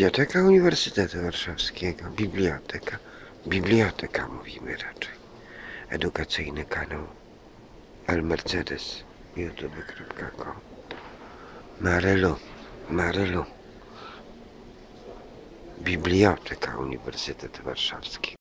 Biblioteka Uniwersytetu Warszawskiego. Biblioteka. Biblioteka mówimy raczej. Edukacyjny kanał. almercedes, youtube.com Marylu. Marylu. Biblioteka Uniwersytetu Warszawskiego.